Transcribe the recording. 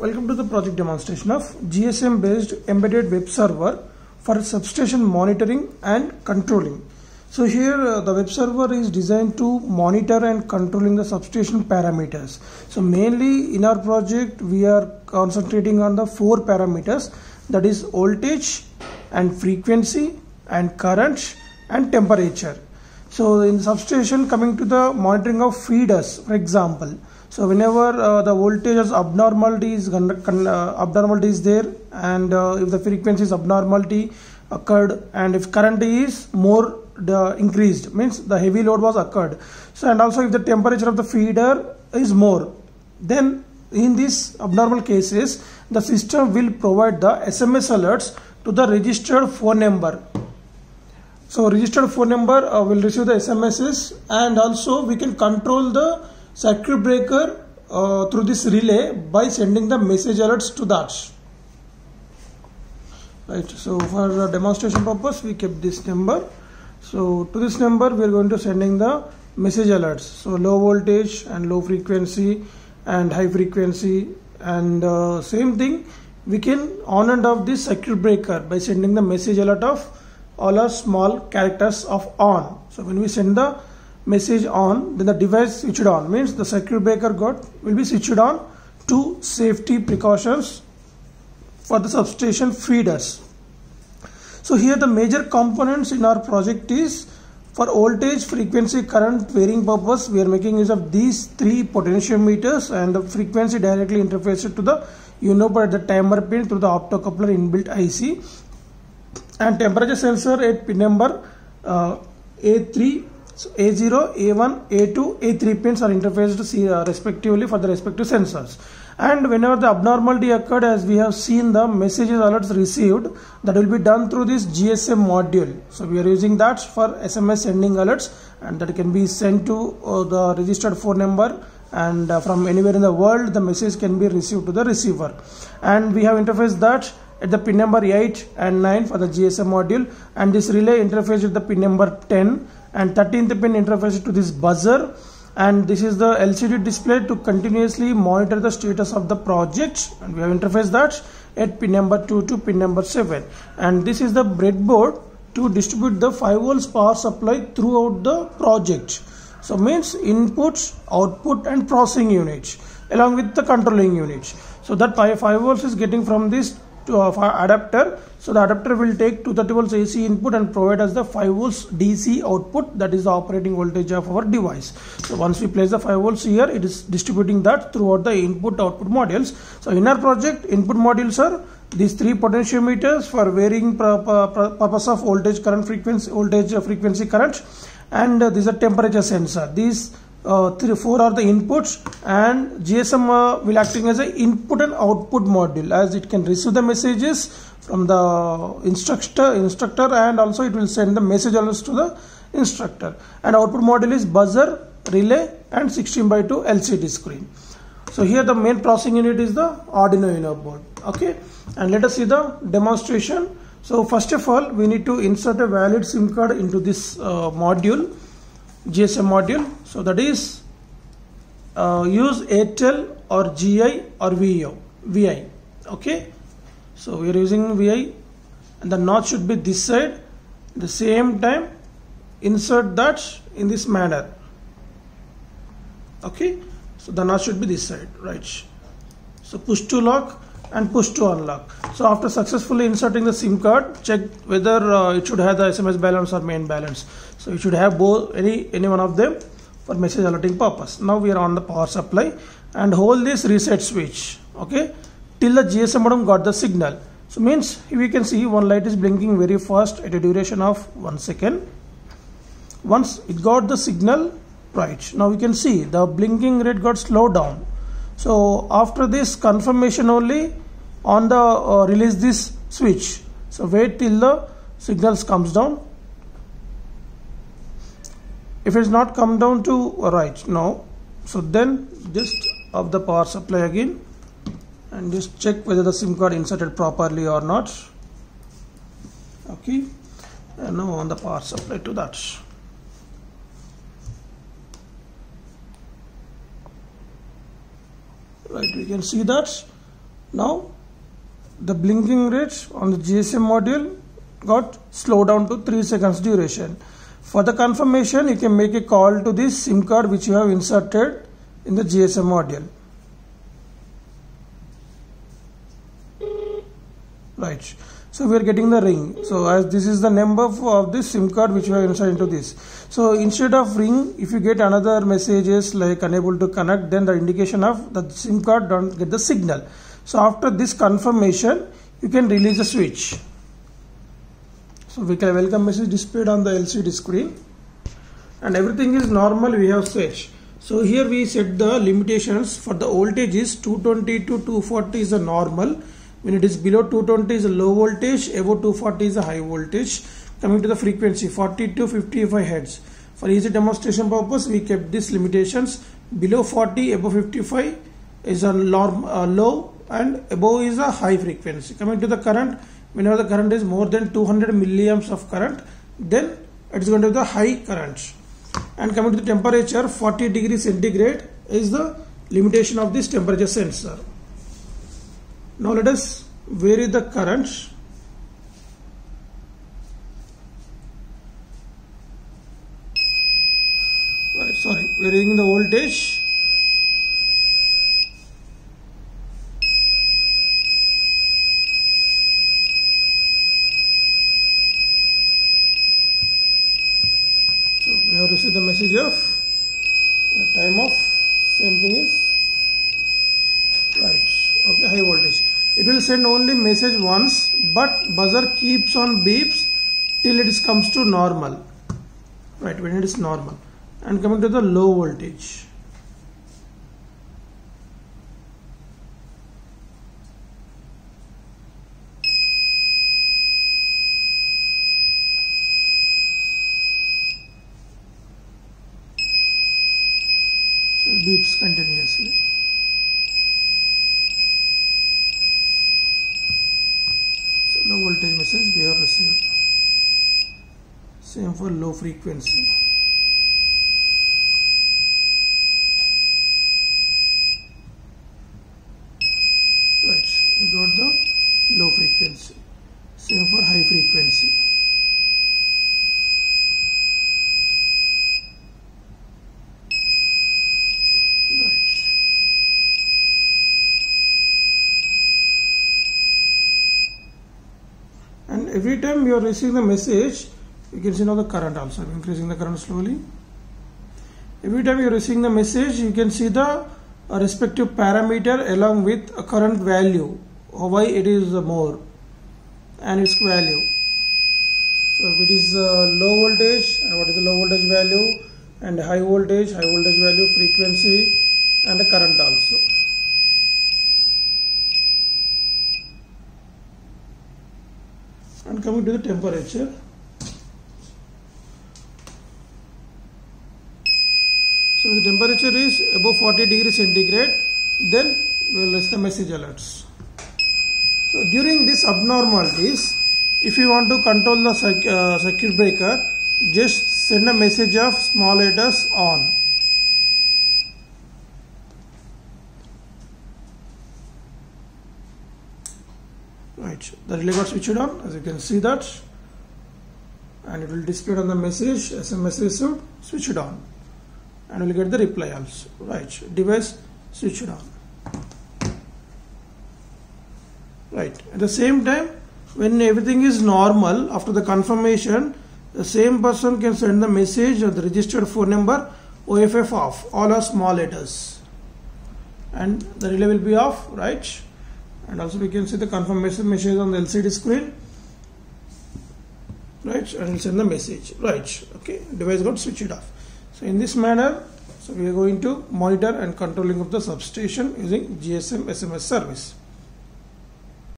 Welcome to the project demonstration of GSM based embedded web server for substation monitoring and controlling. So here uh, the web server is designed to monitor and controlling the substation parameters. So mainly in our project we are concentrating on the four parameters that is voltage and frequency and current and temperature. So in substation coming to the monitoring of feeders for example. So whenever uh, the voltage is abnormality is uh, abnormality is there and uh, if the frequency is abnormality occurred and if current is more the increased means the heavy load was occurred. So and also if the temperature of the feeder is more then in these abnormal cases the system will provide the SMS alerts to the registered phone number so registered phone number uh, will receive the SMSs and also we can control the circuit breaker uh, through this relay by sending the message alerts to that. Right. So for demonstration purpose we kept this number. So to this number we are going to sending the message alerts. So low voltage and low frequency and high frequency and uh, same thing we can on and off this circuit breaker by sending the message alert of all are small characters of on so when we send the message on then the device switched on means the circuit breaker got will be switched on to safety precautions for the substation feeders. So here the major components in our project is for voltage frequency current varying purpose we are making use of these three potentiometers and the frequency directly interfaced to the you know at the timer pin through the optocoupler inbuilt IC and temperature sensor at pin number uh, A3 so A0 A1 A2 A3 pins are interfaced uh, respectively for the respective sensors. And whenever the abnormality occurred as we have seen the messages alerts received that will be done through this GSM module. So we are using that for SMS sending alerts and that can be sent to uh, the registered phone number and uh, from anywhere in the world the message can be received to the receiver. And we have interfaced that at the pin number 8 and 9 for the GSM module and this relay interface with the pin number 10 and 13th pin interface to this buzzer. And this is the LCD display to continuously monitor the status of the project and we have interface that. At pin number 2 to pin number 7 and this is the breadboard to distribute the 5 volts power supply throughout the project. So means inputs output and processing units along with the controlling units. So that 5 volts is getting from this to of adapter. So the adapter will take 230 volts AC input and provide us the 5 volts DC output that is the operating voltage of our device. So once we place the 5 volts here it is distributing that throughout the input output modules. So in our project input modules are these three potentiometers for varying purpose of voltage current frequency voltage frequency current and uh, these are temperature sensor. These uh, three four are the inputs and GSM uh, will acting as an input and output module. As it can receive the messages from the instructor instructor and also it will send the message alerts to the instructor. And output module is buzzer relay and 16 by 2 LCD screen. So here the main processing unit is the Arduino Uno board okay? And let us see the demonstration. So first of all we need to insert a valid SIM card into this uh, module GSM module. So that is uh, use Airtel or Jio or VIO, VI. Okay. So we are using VI and the notch should be this side. The same time insert that in this manner. Okay. So the notch should be this side, right? So push to lock and push to unlock. So after successfully inserting the SIM card, check whether uh, it should have the SMS balance or main balance. So you should have both any any one of them for message alerting purpose. Now we are on the power supply and hold this reset switch. Okay, till the GSM modem got the signal. So means we can see one light is blinking very fast at a duration of one second. Once it got the signal, right now we can see the blinking rate got slowed down so after this confirmation only on the uh, release this switch. So wait till the signals comes down. If it's not come down to right now so then just of the power supply again and just check whether the sim card inserted properly or not. Okay. And now on the power supply to that right we can see that now the blinking rate on the GSM module got slowed down to 3 seconds duration. For the confirmation you can make a call to this SIM card which you have inserted in the GSM module. Right. So we are getting the ring. So as this is the number of this SIM card which we have inserted into this. So instead of ring, if you get another messages like unable to connect, then the indication of the SIM card don't get the signal. So after this confirmation, you can release the switch. So we can welcome message displayed on the LCD screen and everything is normal we have switched. So here we set the limitations for the voltage is 220 to 240 is a normal when it is below 220 is a low voltage above 240 is a high voltage. Coming to the frequency 40 to 55 hertz. For easy demonstration purpose we kept these limitations. Below 40 above 55 is a uh, low and above is a high frequency. Coming to the current whenever the current is more than 200 milliamps of current then it is going to be the high current. And coming to the temperature 40 degrees centigrade is the limitation of this temperature sensor now let us vary the current. Right, sorry, varying the voltage. So we have received the message of the time of same thing is right okay high voltage it will send only message once but buzzer keeps on beeps till it comes to normal. Right when it is normal. And coming to the low voltage. So beeps continuously the voltage message we have received. Same for low frequency. Right we got the low frequency. Same for high frequency and every time you are receiving the message you can see now the current also increasing the current slowly. Every time you are receiving the message you can see the uh, respective parameter along with a current value or why it is more and its value. So if it is uh, low voltage and what is the low voltage value and high voltage high voltage value frequency and the current also and coming to the temperature. So the temperature is above 40 degrees centigrade then we will list the message alerts. So during this abnormalities if you want to control the uh, circuit breaker just send a message of small letters on right. The relay got switched on as you can see that and it will display on the message SMS received switched on. And we'll get the reply also. Right. Device switched on. Right. At the same time when everything is normal after the confirmation the same person can send the message of the registered phone number OFF off all are small letters. And the relay will be off right and also we can see the confirmation message on the LCD screen. Right and send the message. Right okay device got switched off. So in this manner so we are going to monitor and controlling of the substation using GSM SMS service